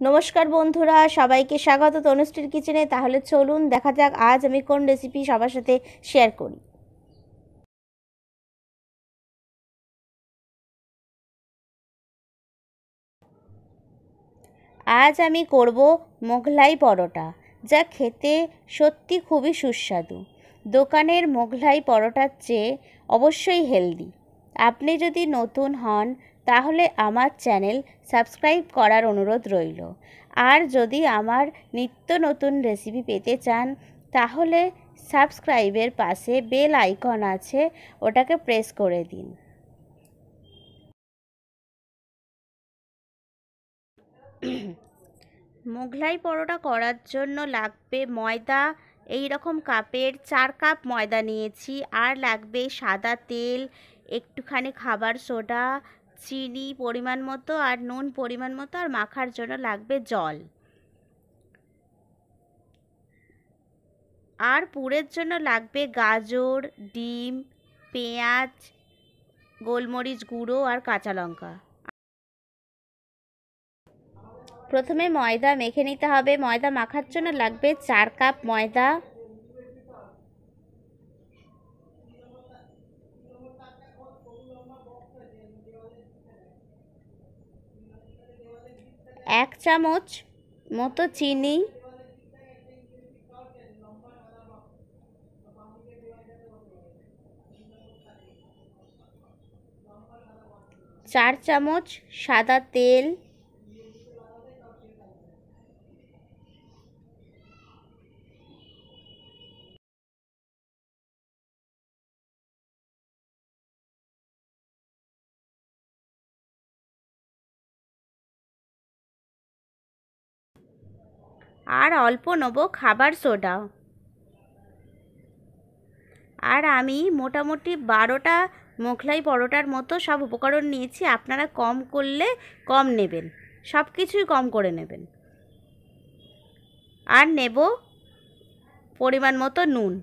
নমস্কার বন্ধুরা, সবাইকে স্বাগত তনুশ্রীর কিচেনে। তাহলে চলুন, দেখা যাক আজ আমি কোন রেসিপি সবার সাথে শেয়ার করি। আজ আমি করব মোগলাই পরোটা, যা খেতে সত্যি খুবই সুস্বাদু। দোকানের মোগলাই পরোটার চেয়ে অবশ্যই হেলদি আপনি যদি নতুন হন তাহলে আমার চ্যানেল সাবস্ক্রাইব করার অনুরোধ রইল। আর যদি আমার নিত্য নতুন রেসিপি পেতে চান, তাহলে সাবস্ক্রাইবের পাশে বেল আইকন আছে, ওটাকে প্রেস করে দিন। মোগলাই পরোটা করার জন্য লাগবে ময়দা এই রকম কাপের চার কাপ ময়দা নিয়েছি, আর লাগবে সাদা তেল, একটুখানি খাবার সোডা চিনি পরিমাণ মতো আর নুন পরিমাণ মতো আর মাখার জন্য লাগবে জল। আর পুরের জন্য লাগবে গাজর, ডিম, পেঁয়াজ, গোলমরিচ গুঁড়ো আর কাঁচা লঙ্কা। প্রথমে ময়দা মেখে নিতে হবে। ময়দা মাখার জন্য লাগবে চার কাপ ময়দা। এক চামচ মতো চিনি চার চামচ সাদা তেল আর অল্প নেব খাবার সোডা। আর আমি মোটামুটি বারোটা মোগলাই পরোটার মতো সব উপকরণ নিয়েছি, আপনারা কম করলে কম নেবেন, সব কিছুই কম করে নেবেন। আর নেব পরিমাণ মতো নুন।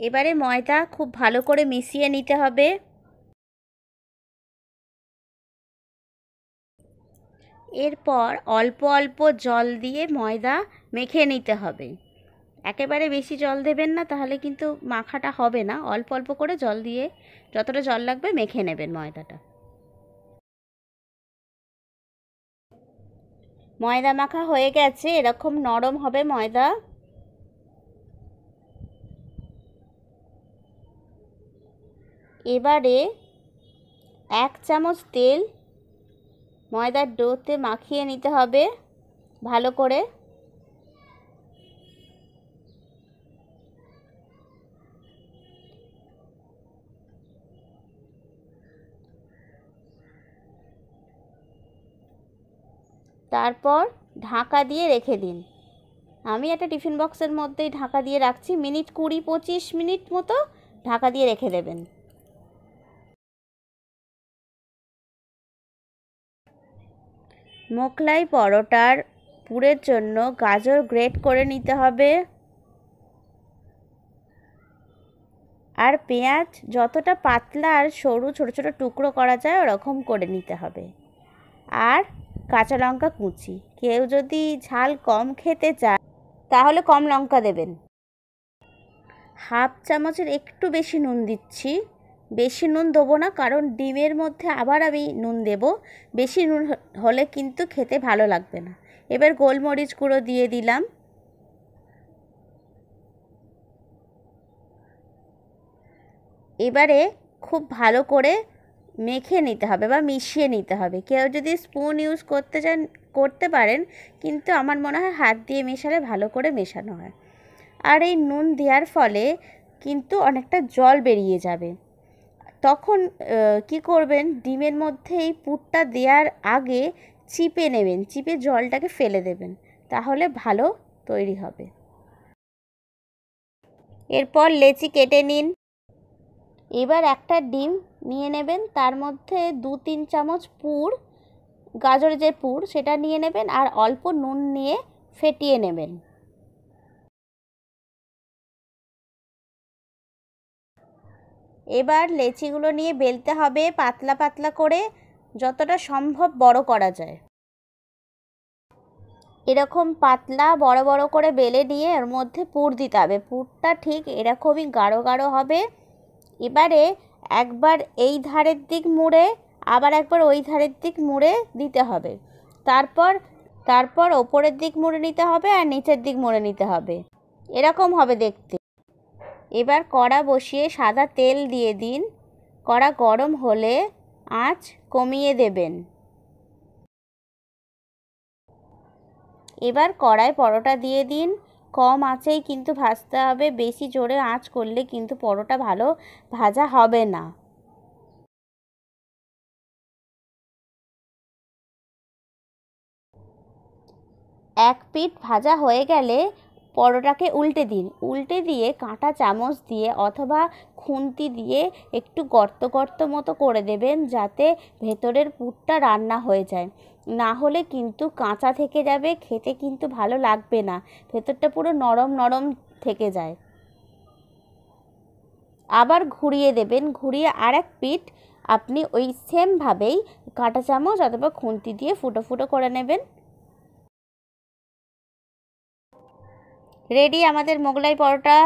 এবারে ময়দা খুব ভালো করে মিশিয়ে নিতে হবে। এরপর অল্প অল্প জল দিয়ে ময়দা মেখে নিতে হবে। একেবারে বেশি জল দেবেন না, তাহলে কিন্তু মাখাটা হবে না। অল্প অল্প করে জল দিয়ে যতটা জল লাগবে মেখে নেবেন ময়দাটা। ময়দা মাখা হয়ে গেছে, এরকম নরম হবে ময়দা। এবারে এক চামচ তেল ময়দার ডোতে মাখিয়ে নিতে হবে, ভালো করে। তারপর ঢাকা দিয়ে রেখে দিন। আমি একটা টিফিন বক্সের মধ্যেই ঢাকা দিয়ে রাখছি, মিনিট কুড়ি পঁচিশ মিনিট মতো ঢাকা দিয়ে রেখে দেবেন। মোগলাই পরোটার পুরের জন্য গাজর গ্রেট করে নিতে হবে। আর পেঁয়াজ যতটা পাতলা আর সরু ছোটো ছোটো টুকরো করা যায় ওরকম করে নিতে হবে। আর কাঁচা লঙ্কা কুচি। কেউ যদি ঝাল কম খেতে চায়, তাহলে কম লঙ্কা দেবেন। হাফ চামচের একটু বেশি নুন দিচ্ছি। বেশি নুন দেবো না, কারণ ডিমের মধ্যে আবার আমি নুন দেব। বেশি নুন হলে কিন্তু খেতে ভালো লাগবে না। এবার গোলমরিচ গুঁড়ো দিয়ে দিলাম। এবারে খুব ভালো করে মেখে নিতে হবে বা মিশিয়ে নিতে হবে। কেউ যদি স্পুন ইউজ করতে চান, করতে পারেন, কিন্তু আমার মনে হয় হাত দিয়ে মেশালে ভালো করে মেশানো হয়। আর এই নুন দেওয়ার ফলে কিন্তু অনেকটা জল বেরিয়ে যাবে। তখন কি করবেন? ডিমের মধ্যে এই পুরটা দেওয়ার আগে চিপে নেবেন, চিপে জলটাকে ফেলে দেবেন, তাহলে ভালো তৈরি হবে। এরপর লেচি কেটে নিন। এবার একটা ডিম নিয়ে নেবেন, তার মধ্যে দু তিন চামচ পুর, গাজরের যে পুর, সেটা নিয়ে নেবেন, আর অল্প নুন নিয়ে ফেটিয়ে নেবেন। এবার লেচিগুলো নিয়ে বেলতে হবে পাতলা পাতলা করে, যতটা সম্ভব বড় করা যায়। এরকম পাতলা বড় বড় করে বেলে নিয়ে এর মধ্যে পুর দিতে হবে। পুরটা ঠিক এরকমই গাঢ় গাঢ় হবে। এবারে একবার এই ধারের দিক মুড়ে, আবার একবার ওই ধারের দিক মুড়ে দিতে হবে। তারপর তারপর ওপরের দিক মুড়ে নিতে হবে আর নিচের দিক মুড়ে নিতে হবে। এরকম হবে দেখতে। এবার কড়া বসিয়ে সাদা তেল দিয়ে দিন। কড়া গরম হলে আঁচ কমিয়ে দেবেন। এবার কড়ায় পরোটা দিয়ে দিন। কম আঁচেই কিন্তু ভাজতে হবে, বেশি জোরে আঁচ করলে কিন্তু পরোটা ভালো ভাজা হবে না। এক পিঠ ভাজা হয়ে গেলে পরোটাকে উল্টে দিন। উল্টে দিয়ে কাঁটা চামচ দিয়ে অথবা খুন্তি দিয়ে একটু গর্ত গর্ত মতো করে দেবেন যাতে ভেতরের পুরটা রান্না হয়ে যায়। না হলে কিন্তু কাঁচা থেকে যাবে, খেতে কিন্তু ভালো লাগবে না। ভেতরটা পুরো নরম নরম থেকে যায়। আবার ঘুরিয়ে দেবেন। ঘুরিয়ে আর এক পিঠ আপনি ওই সেমভাবেই কাঁটা চামচ অথবা খুন্তি দিয়ে ফুটো ফুটো করে নেবেন। রেডি আমাদের মোগলাই পরোটা